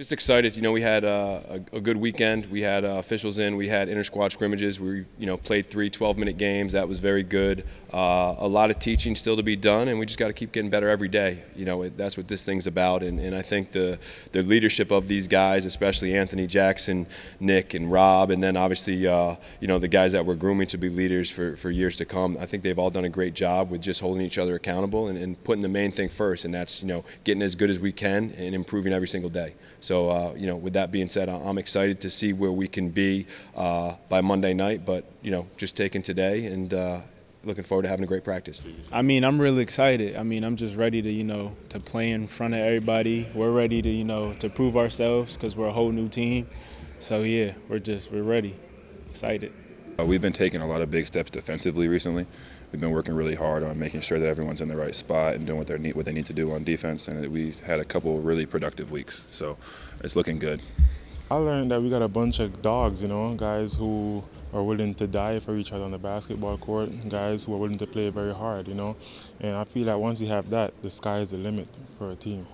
just excited. You know, we had uh, a, a, good weekend. We had uh, officials in. We had inter squad scrimmages. We, you know, played three 12-minute games. That was very good. Uh, a lot of teaching still to be done, and we just got to keep getting better every day. You know, it, that's what this thing's about. And, and I think the the leadership of these guys, especially Anthony Jackson, Nick, and Rob, and then obviously, uh, you know, the guys that we're grooming to be leaders for, for years to come. I think they've all done a great job with just holding each other accountable and, and putting the main thing first, and that's you know getting as good as we can and improving every single day. So, uh, you know, with that being said, I'm excited to see where we can be uh, by Monday night. But you know, just taking today and uh, looking forward to having a great practice. I mean, I'm really excited. I mean, I'm just ready to, you know, to play in front of everybody. We're ready to, you know, to prove ourselves because we're a whole new team. So yeah, we're just we're ready, excited. Uh, we've been taking a lot of big steps defensively recently. We've been working really hard on making sure that everyone's in the right spot and doing what, need, what they need to do on defense. And we had a couple really productive weeks, so it's looking good. I learned that we got a bunch of dogs, you know, guys who are willing to die for each other on the basketball court, guys who are willing to play very hard, you know. And I feel that like once you have that, the sky is the limit for a team.